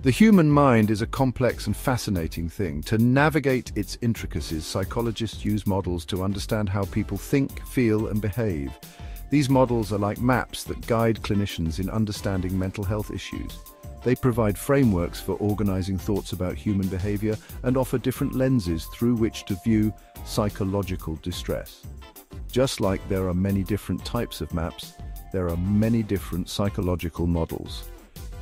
The human mind is a complex and fascinating thing. To navigate its intricacies, psychologists use models to understand how people think, feel and behave. These models are like maps that guide clinicians in understanding mental health issues. They provide frameworks for organizing thoughts about human behavior and offer different lenses through which to view psychological distress. Just like there are many different types of maps, there are many different psychological models.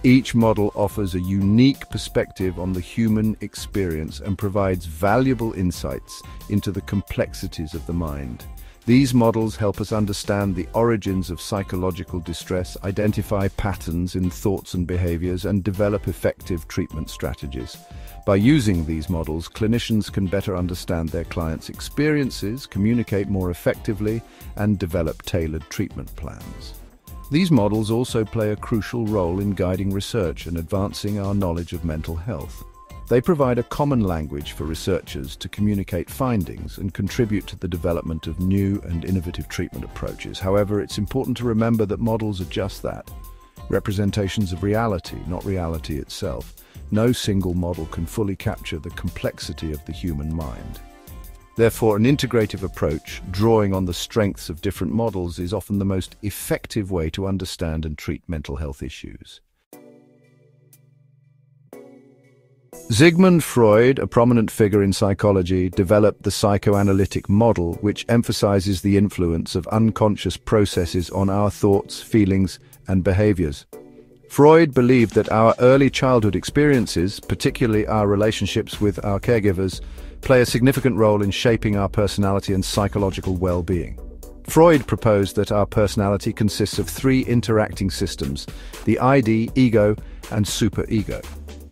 Each model offers a unique perspective on the human experience and provides valuable insights into the complexities of the mind. These models help us understand the origins of psychological distress, identify patterns in thoughts and behaviors, and develop effective treatment strategies. By using these models, clinicians can better understand their clients' experiences, communicate more effectively, and develop tailored treatment plans. These models also play a crucial role in guiding research and advancing our knowledge of mental health. They provide a common language for researchers to communicate findings and contribute to the development of new and innovative treatment approaches. However, it's important to remember that models are just that, representations of reality, not reality itself. No single model can fully capture the complexity of the human mind. Therefore, an integrative approach, drawing on the strengths of different models, is often the most effective way to understand and treat mental health issues. Sigmund Freud, a prominent figure in psychology, developed the psychoanalytic model, which emphasizes the influence of unconscious processes on our thoughts, feelings, and behaviors. Freud believed that our early childhood experiences, particularly our relationships with our caregivers, play a significant role in shaping our personality and psychological well-being. Freud proposed that our personality consists of three interacting systems, the ID, ego, and superego.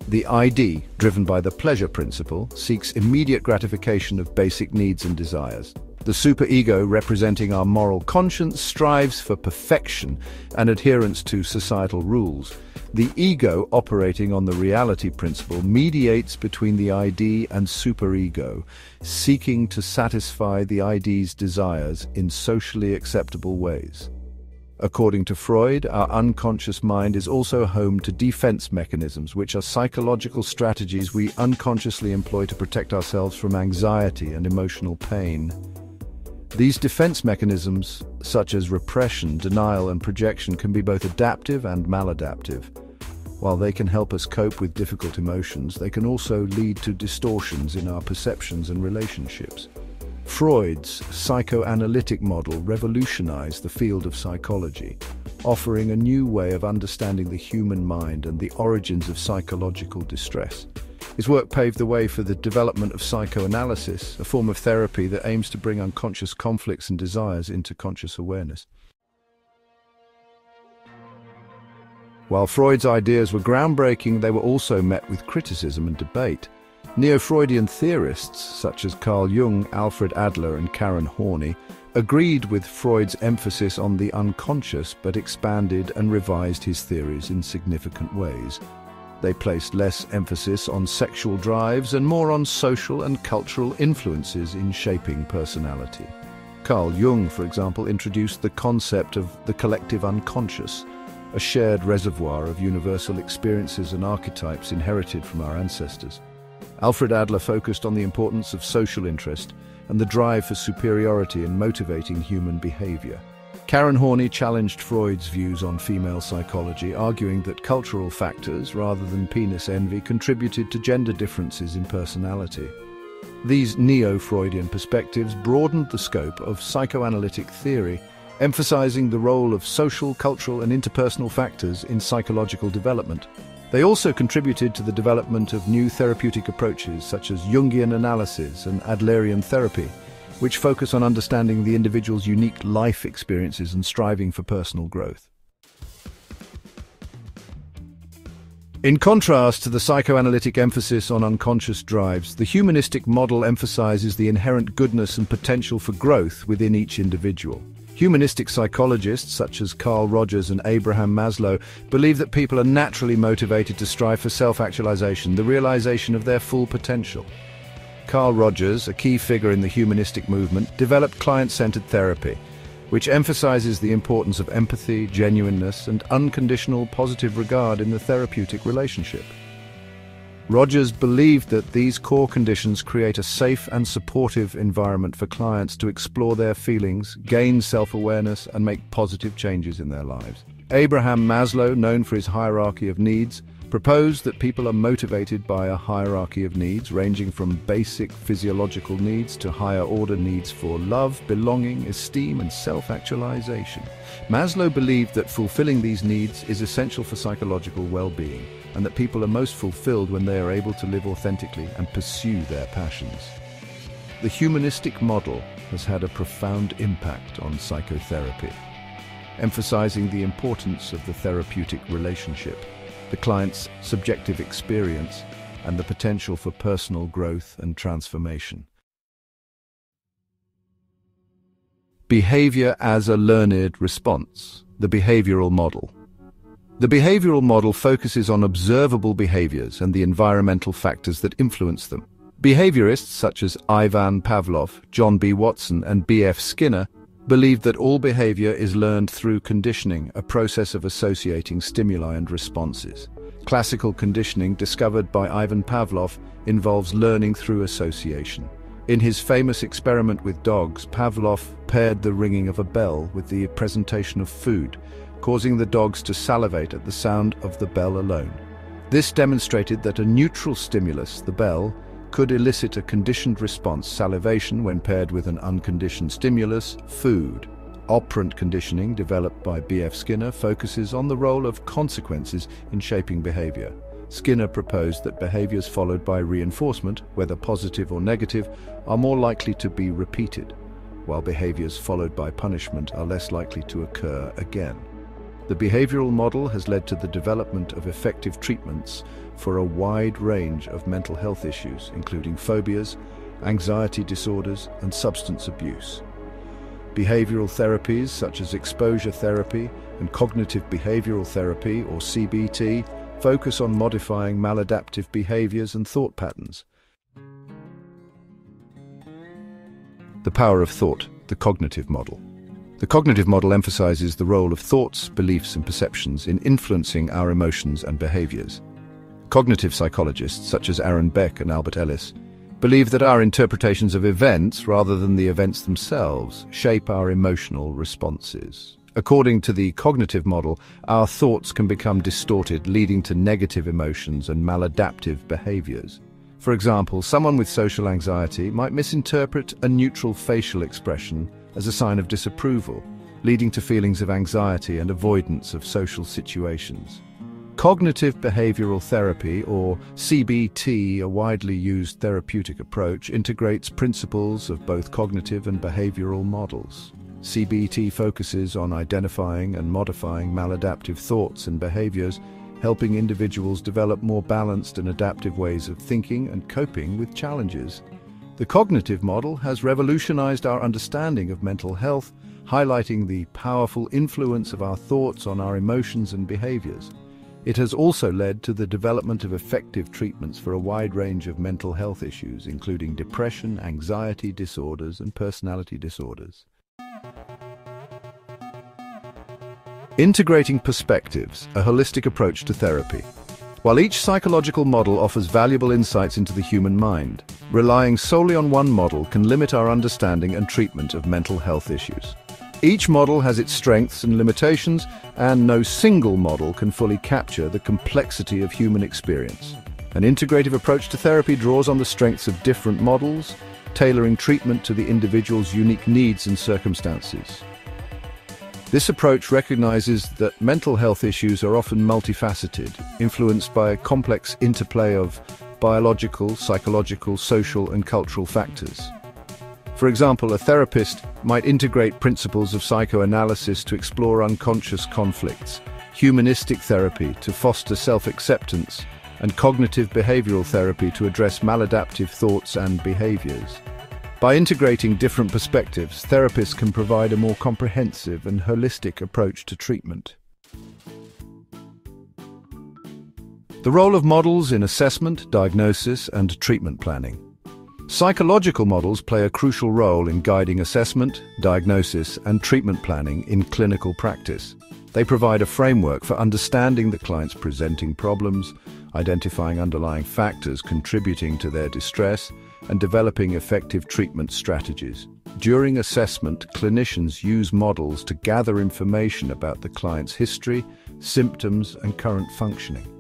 The ID, driven by the pleasure principle, seeks immediate gratification of basic needs and desires. The superego, representing our moral conscience, strives for perfection and adherence to societal rules. The ego, operating on the reality principle, mediates between the ID and superego, seeking to satisfy the ID's desires in socially acceptable ways. According to Freud, our unconscious mind is also home to defense mechanisms, which are psychological strategies we unconsciously employ to protect ourselves from anxiety and emotional pain. These defense mechanisms, such as repression, denial and projection, can be both adaptive and maladaptive. While they can help us cope with difficult emotions, they can also lead to distortions in our perceptions and relationships. Freud's psychoanalytic model revolutionized the field of psychology, offering a new way of understanding the human mind and the origins of psychological distress. His work paved the way for the development of psychoanalysis, a form of therapy that aims to bring unconscious conflicts and desires into conscious awareness. While Freud's ideas were groundbreaking, they were also met with criticism and debate. Neo-Freudian theorists such as Carl Jung, Alfred Adler and Karen Horney agreed with Freud's emphasis on the unconscious but expanded and revised his theories in significant ways. They placed less emphasis on sexual drives and more on social and cultural influences in shaping personality. Carl Jung, for example, introduced the concept of the collective unconscious, a shared reservoir of universal experiences and archetypes inherited from our ancestors. Alfred Adler focused on the importance of social interest and the drive for superiority in motivating human behavior. Karen Horney challenged Freud's views on female psychology, arguing that cultural factors, rather than penis envy, contributed to gender differences in personality. These neo-Freudian perspectives broadened the scope of psychoanalytic theory emphasizing the role of social, cultural and interpersonal factors in psychological development. They also contributed to the development of new therapeutic approaches such as Jungian analysis and Adlerian therapy, which focus on understanding the individual's unique life experiences and striving for personal growth. In contrast to the psychoanalytic emphasis on unconscious drives, the humanistic model emphasizes the inherent goodness and potential for growth within each individual. Humanistic psychologists such as Carl Rogers and Abraham Maslow believe that people are naturally motivated to strive for self-actualization, the realization of their full potential. Carl Rogers, a key figure in the humanistic movement, developed client-centered therapy, which emphasizes the importance of empathy, genuineness, and unconditional positive regard in the therapeutic relationship. Rogers believed that these core conditions create a safe and supportive environment for clients to explore their feelings, gain self-awareness, and make positive changes in their lives. Abraham Maslow, known for his hierarchy of needs, proposed that people are motivated by a hierarchy of needs ranging from basic physiological needs to higher order needs for love, belonging, esteem and self-actualization. Maslow believed that fulfilling these needs is essential for psychological well-being and that people are most fulfilled when they are able to live authentically and pursue their passions. The humanistic model has had a profound impact on psychotherapy, emphasizing the importance of the therapeutic relationship the client's subjective experience, and the potential for personal growth and transformation. Behavior as a learned response, the behavioral model. The behavioral model focuses on observable behaviors and the environmental factors that influence them. Behaviorists such as Ivan Pavlov, John B. Watson, and B.F. Skinner believed that all behavior is learned through conditioning, a process of associating stimuli and responses. Classical conditioning, discovered by Ivan Pavlov, involves learning through association. In his famous experiment with dogs, Pavlov paired the ringing of a bell with the presentation of food, causing the dogs to salivate at the sound of the bell alone. This demonstrated that a neutral stimulus, the bell, could elicit a conditioned response, salivation, when paired with an unconditioned stimulus, food. Operant conditioning, developed by B.F. Skinner, focuses on the role of consequences in shaping behavior. Skinner proposed that behaviors followed by reinforcement, whether positive or negative, are more likely to be repeated, while behaviors followed by punishment are less likely to occur again. The behavioral model has led to the development of effective treatments for a wide range of mental health issues, including phobias, anxiety disorders, and substance abuse. Behavioral therapies such as exposure therapy and cognitive behavioral therapy, or CBT, focus on modifying maladaptive behaviors and thought patterns. The power of thought, the cognitive model. The cognitive model emphasizes the role of thoughts, beliefs and perceptions in influencing our emotions and behaviors. Cognitive psychologists such as Aaron Beck and Albert Ellis believe that our interpretations of events, rather than the events themselves, shape our emotional responses. According to the cognitive model, our thoughts can become distorted, leading to negative emotions and maladaptive behaviors. For example, someone with social anxiety might misinterpret a neutral facial expression as a sign of disapproval, leading to feelings of anxiety and avoidance of social situations. Cognitive behavioral therapy, or CBT, a widely used therapeutic approach, integrates principles of both cognitive and behavioral models. CBT focuses on identifying and modifying maladaptive thoughts and behaviors, helping individuals develop more balanced and adaptive ways of thinking and coping with challenges. The cognitive model has revolutionized our understanding of mental health, highlighting the powerful influence of our thoughts on our emotions and behaviors. It has also led to the development of effective treatments for a wide range of mental health issues, including depression, anxiety disorders, and personality disorders. Integrating perspectives, a holistic approach to therapy. While each psychological model offers valuable insights into the human mind, relying solely on one model can limit our understanding and treatment of mental health issues. Each model has its strengths and limitations, and no single model can fully capture the complexity of human experience. An integrative approach to therapy draws on the strengths of different models, tailoring treatment to the individual's unique needs and circumstances. This approach recognizes that mental health issues are often multifaceted, influenced by a complex interplay of biological, psychological, social and cultural factors. For example, a therapist might integrate principles of psychoanalysis to explore unconscious conflicts, humanistic therapy to foster self-acceptance, and cognitive behavioral therapy to address maladaptive thoughts and behaviors. By integrating different perspectives, therapists can provide a more comprehensive and holistic approach to treatment. The role of models in assessment, diagnosis and treatment planning. Psychological models play a crucial role in guiding assessment, diagnosis and treatment planning in clinical practice. They provide a framework for understanding the client's presenting problems, identifying underlying factors contributing to their distress, and developing effective treatment strategies. During assessment, clinicians use models to gather information about the client's history, symptoms, and current functioning.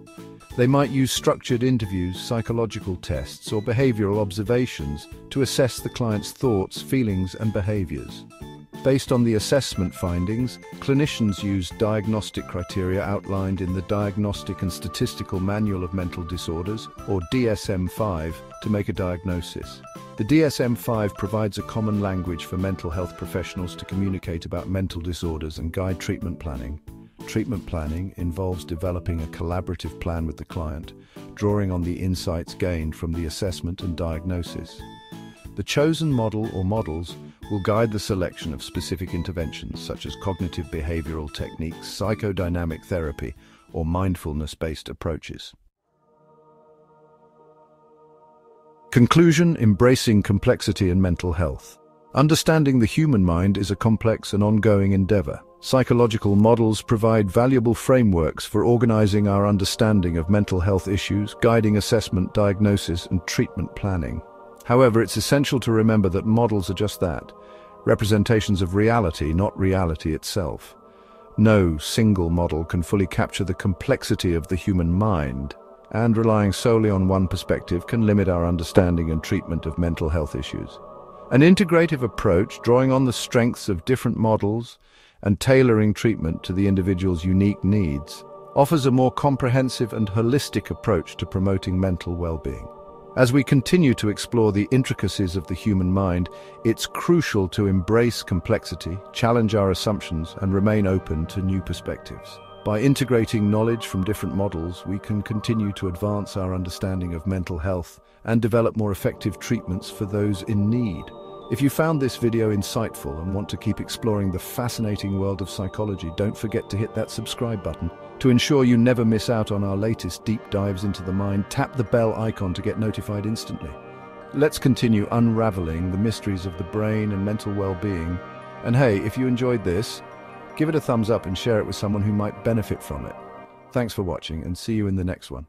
They might use structured interviews, psychological tests, or behavioral observations to assess the client's thoughts, feelings, and behaviors. Based on the assessment findings, clinicians use diagnostic criteria outlined in the Diagnostic and Statistical Manual of Mental Disorders, or DSM-5, to make a diagnosis. The DSM-5 provides a common language for mental health professionals to communicate about mental disorders and guide treatment planning. Treatment planning involves developing a collaborative plan with the client, drawing on the insights gained from the assessment and diagnosis. The chosen model or models will guide the selection of specific interventions such as cognitive behavioral techniques, psychodynamic therapy, or mindfulness-based approaches. Conclusion Embracing complexity in mental health. Understanding the human mind is a complex and ongoing endeavor. Psychological models provide valuable frameworks for organizing our understanding of mental health issues, guiding assessment, diagnosis, and treatment planning. However, it's essential to remember that models are just that, representations of reality, not reality itself. No single model can fully capture the complexity of the human mind, and relying solely on one perspective can limit our understanding and treatment of mental health issues. An integrative approach, drawing on the strengths of different models and tailoring treatment to the individual's unique needs, offers a more comprehensive and holistic approach to promoting mental well-being. As we continue to explore the intricacies of the human mind, it's crucial to embrace complexity, challenge our assumptions, and remain open to new perspectives. By integrating knowledge from different models, we can continue to advance our understanding of mental health and develop more effective treatments for those in need. If you found this video insightful and want to keep exploring the fascinating world of psychology, don't forget to hit that subscribe button. To ensure you never miss out on our latest deep dives into the mind, tap the bell icon to get notified instantly. Let's continue unraveling the mysteries of the brain and mental well-being. And hey, if you enjoyed this, give it a thumbs up and share it with someone who might benefit from it. Thanks for watching and see you in the next one.